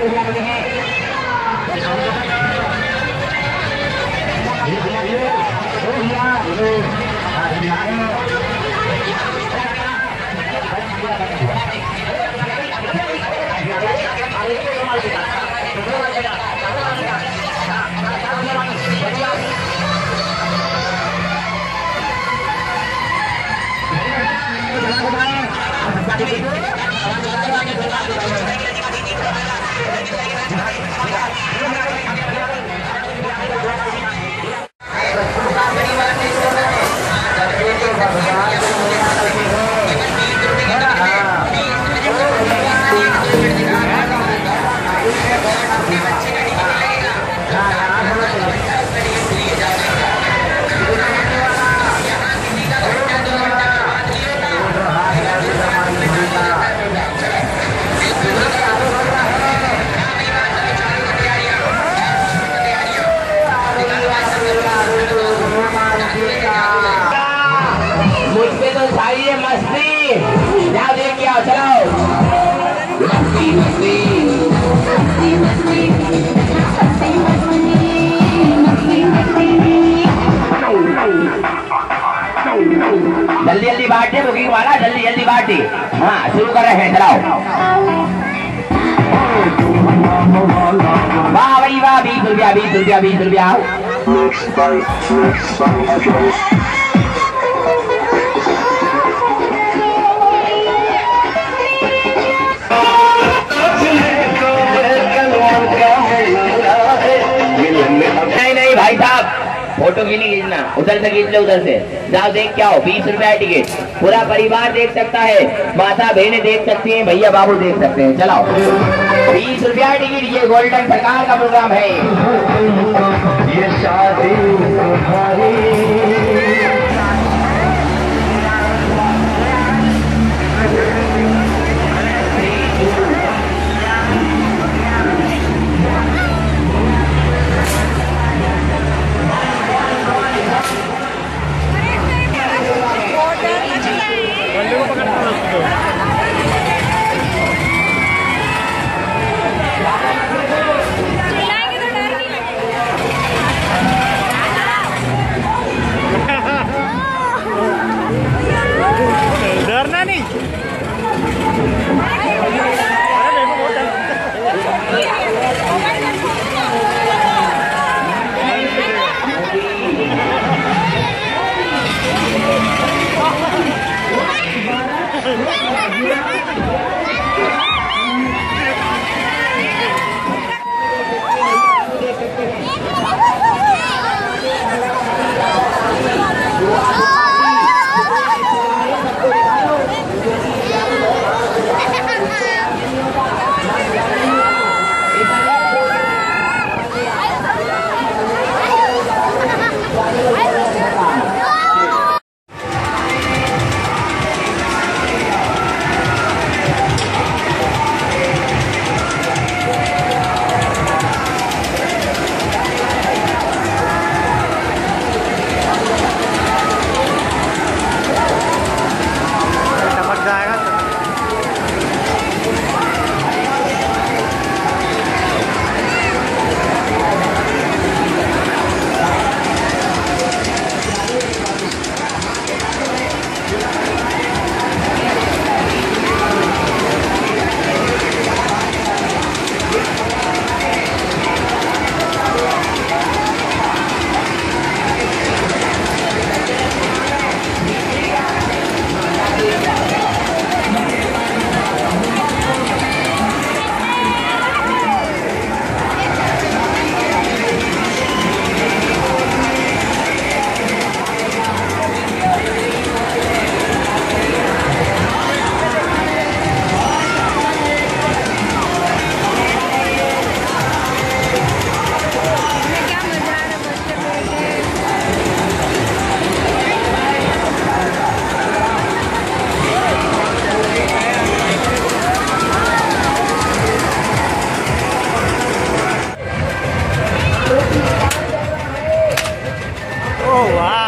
Terima kasih. जल्दी जल्दी बांटे बुकिंग वाला जल्दी जल्दी बांटे हाँ शुरू कर रहे हैं चलाओ वाह भाई वाह बीस रुपया बीस रुपया बीस रुपया फ़ोटो भी नहीं खींचना। उधर से खींच लो, उधर से। जाओ, देख क्या हो, बीस रुपया टिकट पूरा परिवार देख सकता है, माता बहने देख सकती हैं, भैया बाबू देख सकते हैं। चलाओ। बीस रुपया टिकट ये गोल्डन प्रकार का प्रोग्राम है। ये शादी Wow. Oh, wow.